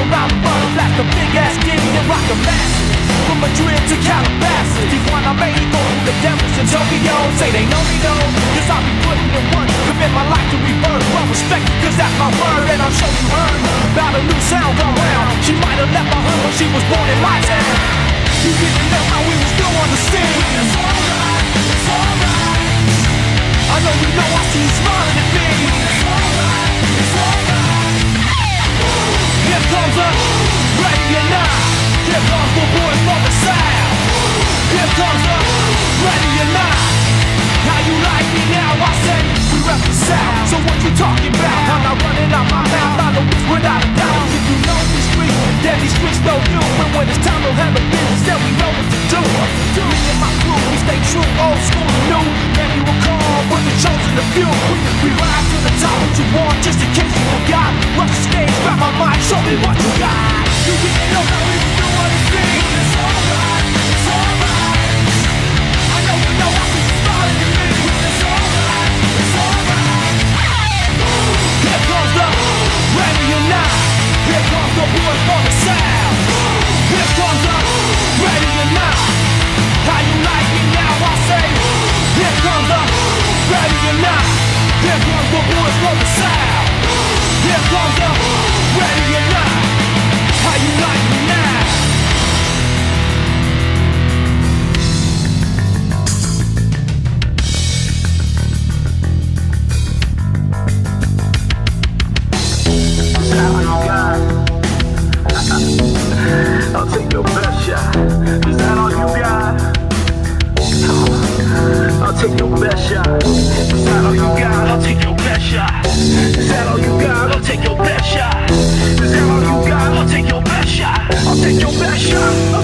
around the world, blast a big ass gig and rock the masses. From Madrid to Calabasas, Tijuana, Mexico, the devils in Tokyo say they know me though. Cause I'll be putting in work, commit my life to rebirth. Well respect, cause that's my word, and I'm sure you heard about a new sound around. She might have left my hood when she was born in my town. You didn't know how you talking about? I'm not running out my mouth. I know this without a doubt. If you know these streets, then these streets know you. And when it's time to handle business, then we know what to do. Me and my crew, we stay true, old school and new. And you will call, but the chosen the few. We rise to the top, what you want, just in case you forgot. Rush the stage, grab my mic, show me what you got. You didn't know the boys from take your best shot.